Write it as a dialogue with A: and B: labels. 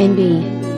A: and B.